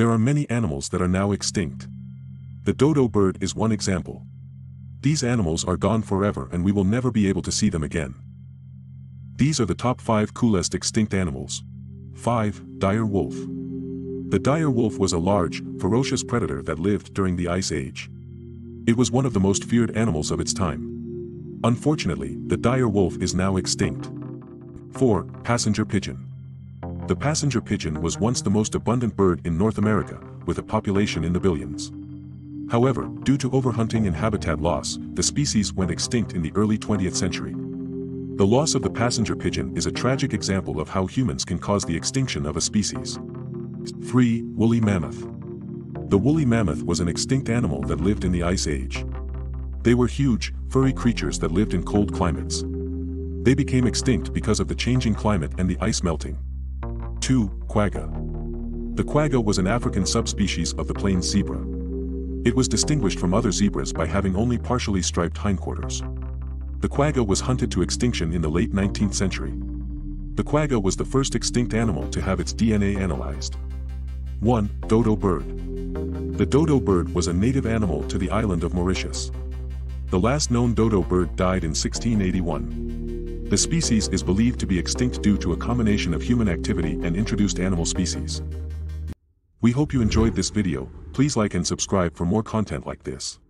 There are many animals that are now extinct. The dodo bird is one example. These animals are gone forever and we will never be able to see them again. These are the top 5 coolest extinct animals. 5. Dire wolf. The dire wolf was a large, ferocious predator that lived during the Ice Age. It was one of the most feared animals of its time. Unfortunately, the dire wolf is now extinct. 4. Passenger pigeon. The passenger pigeon was once the most abundant bird in North America, with a population in the billions. However, due to overhunting and habitat loss, the species went extinct in the early 20th century. The loss of the passenger pigeon is a tragic example of how humans can cause the extinction of a species. 3. Woolly mammoth. The woolly mammoth was an extinct animal that lived in the Ice Age. They were huge, furry creatures that lived in cold climates. They became extinct because of the changing climate and the ice melting. 2. Quagga. The quagga was an African subspecies of the plain zebra. It was distinguished from other zebras by having only partially striped hindquarters. The quagga was hunted to extinction in the late 19th century. The quagga was the first extinct animal to have its DNA analyzed. 1. Dodo bird. The dodo bird was a native animal to the island of Mauritius. The last known dodo bird died in 1681. The species is believed to be extinct due to a combination of human activity and introduced animal species. We hope you enjoyed this video, please like and subscribe for more content like this.